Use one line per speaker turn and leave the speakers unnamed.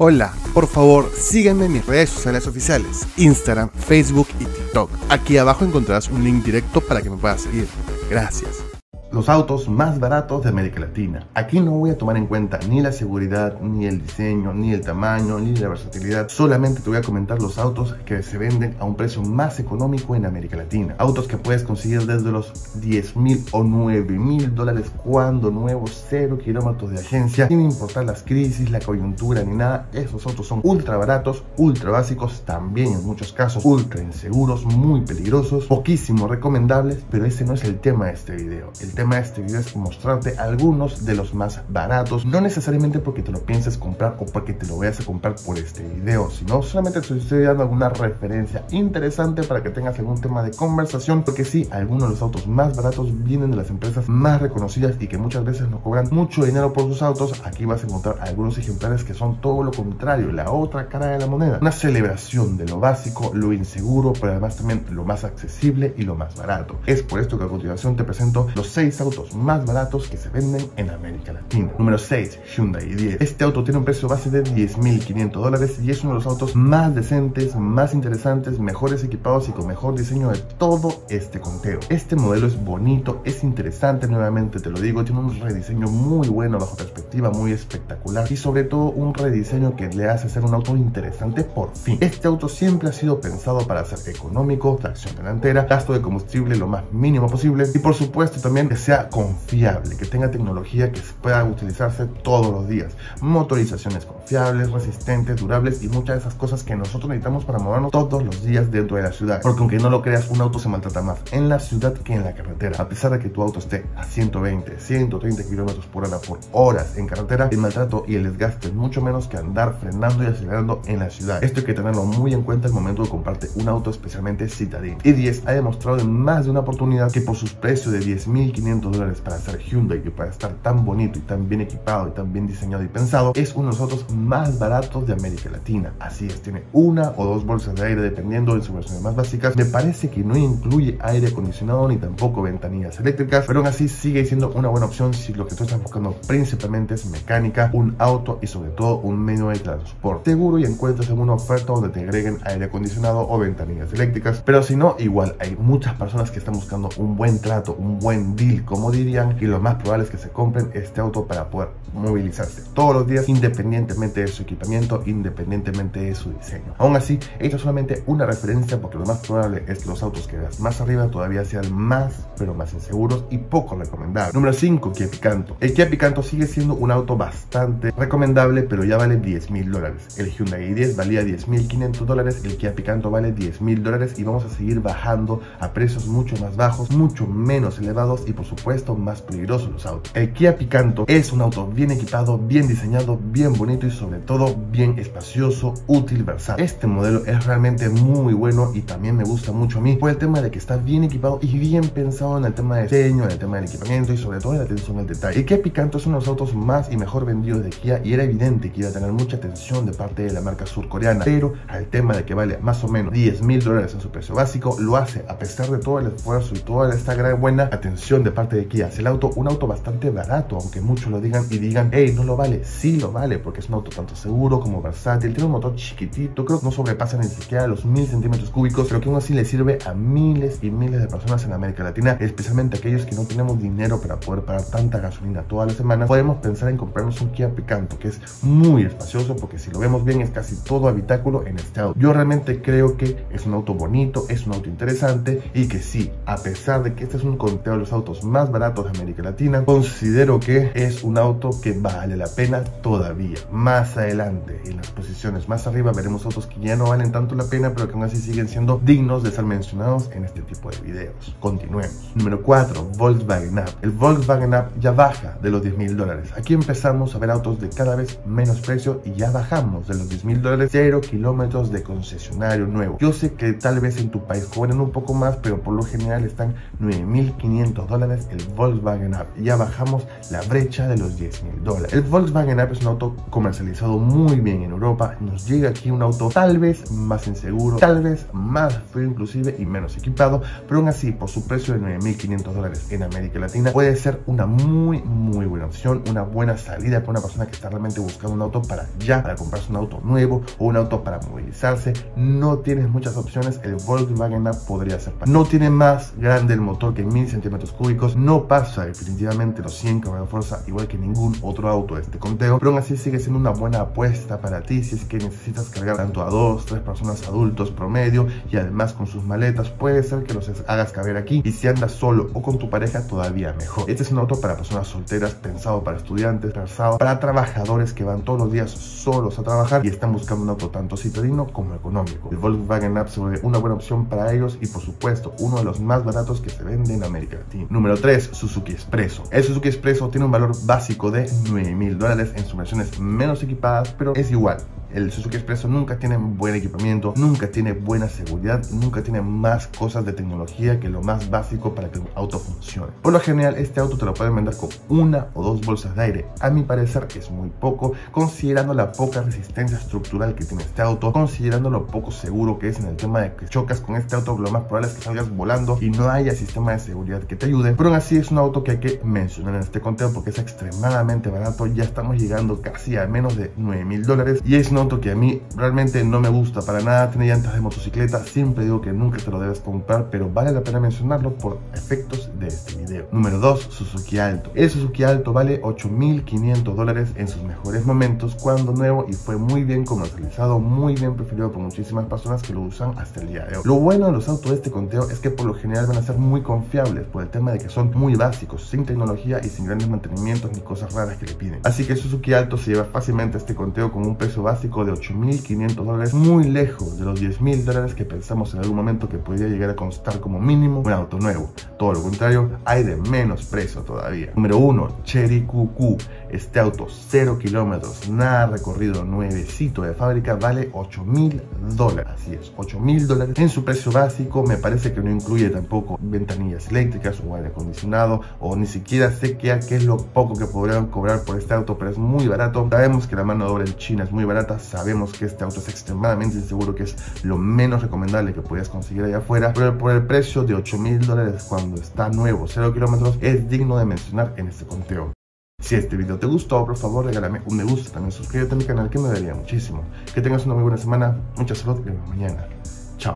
Hola, por favor sígueme en mis redes sociales oficiales, Instagram, Facebook y TikTok. Aquí abajo encontrarás un link directo para que me puedas seguir. Gracias
los autos más baratos de América Latina. Aquí no voy a tomar en cuenta ni la seguridad, ni el diseño, ni el tamaño, ni la versatilidad. Solamente te voy a comentar los autos que se venden a un precio más económico en América Latina. Autos que puedes conseguir desde los 10 mil o 9 mil dólares cuando nuevos, cero kilómetros de agencia, sin importar las crisis, la coyuntura ni nada. Esos autos son ultra baratos, ultra básicos, también en muchos casos ultra inseguros, muy peligrosos, poquísimo recomendables, pero ese no es el tema de este video. El tema este video es mostrarte algunos de los más baratos, no necesariamente porque te lo pienses comprar o porque te lo vayas a comprar por este video, sino solamente te estoy dando alguna referencia interesante para que tengas algún tema de conversación, porque sí, algunos de los autos más baratos vienen de las empresas más reconocidas y que muchas veces nos cobran mucho dinero por sus autos, aquí vas a encontrar algunos ejemplares que son todo lo contrario, la otra cara de la moneda, una celebración de lo básico, lo inseguro, pero además también lo más accesible y lo más barato. Es por esto que a continuación te presento los 6 autos más baratos que se venden en América Latina. Número 6, Hyundai i10. Este auto tiene un precio base de 10.500 dólares y es uno de los autos más decentes, más interesantes, mejores equipados y con mejor diseño de todo este conteo. Este modelo es bonito, es interesante, nuevamente te lo digo, tiene un rediseño muy bueno bajo perspectiva, muy espectacular y sobre todo un rediseño que le hace ser un auto interesante por fin. Este auto siempre ha sido pensado para ser económico, tracción delantera, gasto de combustible lo más mínimo posible y por supuesto también que sea confiable, que tenga tecnología que pueda utilizarse todos los días. Motorizaciones confiables, resistentes, durables y muchas de esas cosas que nosotros necesitamos para movernos todos los días dentro de la ciudad. Porque aunque no lo creas, un auto se maltrata más en la ciudad que en la carretera. A pesar de que tu auto esté a 120, 130 kilómetros por hora por horas en carretera, el maltrato y el desgaste es mucho menos que andar frenando y acelerando en la ciudad. Esto hay que tenerlo muy en cuenta al momento de comprarte un auto especialmente citadino. i10 ha demostrado en más de una oportunidad que por sus precios de 10.500 dólares para hacer Hyundai y para estar tan bonito y tan bien equipado y tan bien diseñado y pensado, es uno de los autos más baratos de América Latina. Así es, tiene una o dos bolsas de aire dependiendo de sus versiones más básicas. Me parece que no incluye aire acondicionado ni tampoco ventanillas eléctricas, pero aún así sigue siendo una buena opción si lo que tú estás buscando principalmente es mecánica, un auto y sobre todo un medio de transporte. Seguro y encuentras en una oferta donde te agreguen aire acondicionado o ventanillas eléctricas, pero si no, igual hay muchas personas que están buscando un buen trato, un buen deal, como dirían, y lo más probable es que se compren este auto para poder movilizarse todos los días independientemente de su equipamiento, independientemente de su diseño. Aún así, esto es solamente una referencia porque lo más probable es que los autos que veas más arriba todavía sean más, pero más inseguros y poco recomendables. Número 5, Kia Picanto. El Kia Picanto sigue siendo un auto bastante recomendable, pero ya vale 10 mil dólares. El Hyundai i10 valía 10 mil 500 dólares, el Kia Picanto vale 10 mil dólares y vamos a seguir bajando a precios mucho más bajos, mucho menos elevados y por supuesto más peligrosos los autos. El Kia Picanto es un auto bien equipado, bien diseñado, bien bonito y sobre todo bien espacioso, útil, versátil. Este modelo es realmente muy bueno y también me gusta mucho a mí por el tema de que está bien equipado y bien pensado en el tema de diseño, en el tema del equipamiento y sobre todo en la atención al detalle. El Kia Picanto es uno de los autos más y mejor vendidos de Kia y era evidente que iba a tener mucha atención de parte de la marca surcoreana, pero al tema de que vale más o menos 10 mil dólares en su precio básico, lo hace a pesar de todo el esfuerzo y toda esta gran buena atención de parte de Kia. Es el auto, un auto bastante barato, aunque muchos lo digan y digan, hey, no lo vale. Sí lo vale, porque es un auto tanto seguro como versátil. Tiene un motor chiquitito, creo que no sobrepasa ni siquiera los mil centímetros cúbicos, pero que aún así le sirve a miles y miles de personas en América Latina, especialmente aquellos que no tenemos dinero para poder pagar tanta gasolina toda la semana. Podemos pensar en comprarnos un Kia Picanto, que es muy espacioso, porque si lo vemos bien es casi todo habitáculo en este auto. Yo realmente creo que es un auto bonito, es un auto interesante y que sí, a pesar de que este es un conteo de los autos más baratos de América Latina, considero que es un auto que vale la pena todavía. Más adelante, en las posiciones más arriba, veremos autos que ya no valen tanto la pena, pero que aún así siguen siendo dignos de ser mencionados en este tipo de videos. Continuemos. Número 4, Volkswagen Up. El Volkswagen Up ya baja de los 10 mil dólares. Aquí empezamos a ver autos de cada vez menos precio y ya bajamos de los 10 mil dólares, 0 kilómetros de concesionario nuevo. Yo sé que tal vez en tu país cobran un poco más, pero por lo general están 9.500 dólares el Volkswagen Up. Ya bajamos la brecha de los 10 mil dólares. El Volkswagen Up es un auto comercial comercializado muy bien en Europa, nos llega aquí un auto tal vez más inseguro, tal vez más feo inclusive y menos equipado, pero aún así por su precio de 9.500 dólares en América Latina puede ser una muy muy buena opción, una buena salida para una persona que está realmente buscando un auto para ya, para comprarse un auto nuevo o un auto para movilizarse. No tienes muchas opciones, el Volkswagen Up podría ser para. No tiene más grande el motor que 1000 centímetros cúbicos, no pasa definitivamente los 100 caballos de fuerza igual que ningún otro auto de este conteo, pero aún así sigue siendo una buena apuesta para ti si es que necesitas cargar tanto a dos, tres personas adultos promedio y además con sus maletas puede ser que los hagas caber aquí y si andas solo o con tu pareja todavía mejor. Este es un auto para personas solteras, pensado para estudiantes, pensado para trabajadores que van todos los días solos a trabajar y están buscando un auto tanto citadino como económico. El Volkswagen Up se vuelve una buena opción para ellos y por supuesto uno de los más baratos que se vende en América Latina. Número 3, Suzuki Expresso. El Suzuki Expresso tiene un valor básico de 9 mil dólares en sus versiones menos equipadas, pero es igual el Suzuki Expresso nunca tiene buen equipamiento, nunca tiene buena seguridad, nunca tiene más cosas de tecnología que lo más básico para que un auto funcione. Por lo general, este auto te lo pueden vender con una o dos bolsas de aire. A mi parecer es muy poco, considerando la poca resistencia estructural que tiene este auto, considerando lo poco seguro que es en el tema de que chocas con este auto, lo más probable es que salgas volando y no haya sistema de seguridad que te ayude. Pero aún así es un auto que hay que mencionar en este conteo porque es extremadamente barato, ya estamos llegando casi a menos de 9 mil dólares y es que a mí realmente no me gusta para nada, tiene llantas de motocicleta, siempre digo que nunca te lo debes comprar, pero vale la pena mencionarlo por efectos de este video. Número 2, Suzuki Alto. El Suzuki Alto vale 8.500 dólares en sus mejores momentos cuando nuevo y fue muy bien comercializado, muy bien preferido por muchísimas personas que lo usan hasta el día de hoy. Lo bueno de los autos de este conteo es que por lo general van a ser muy confiables por el tema de que son muy básicos, sin tecnología y sin grandes mantenimientos ni cosas raras que le piden. Así que Suzuki Alto se lleva fácilmente este conteo con un precio básico de 8.500 dólares, muy lejos de los 10.000 dólares que pensamos en algún momento que podría llegar a costar como mínimo un auto nuevo. Todo lo contrario, hay de menos precio todavía. Número 1, Cherry QQ. Este auto, 0 kilómetros, nada recorrido, nuevecito de fábrica, vale 8.000 dólares. Así es, 8.000 dólares. En su precio básico, me parece que no incluye tampoco ventanillas eléctricas o aire acondicionado, o ni siquiera sé qué es lo poco que podrían cobrar por este auto, pero es muy barato. Sabemos que la mano de obra en China es muy barata, sabemos que este auto es extremadamente inseguro, que es lo menos recomendable que puedas conseguir allá afuera, pero por el precio de 8 mil dólares cuando está nuevo, 0 kilómetros, es digno de mencionar en este conteo. Si este video te gustó, por favor regálame un me gusta, también suscríbete a mi canal que me daría muchísimo. Que tengas una muy buena semana, mucha salud y mañana. Chao.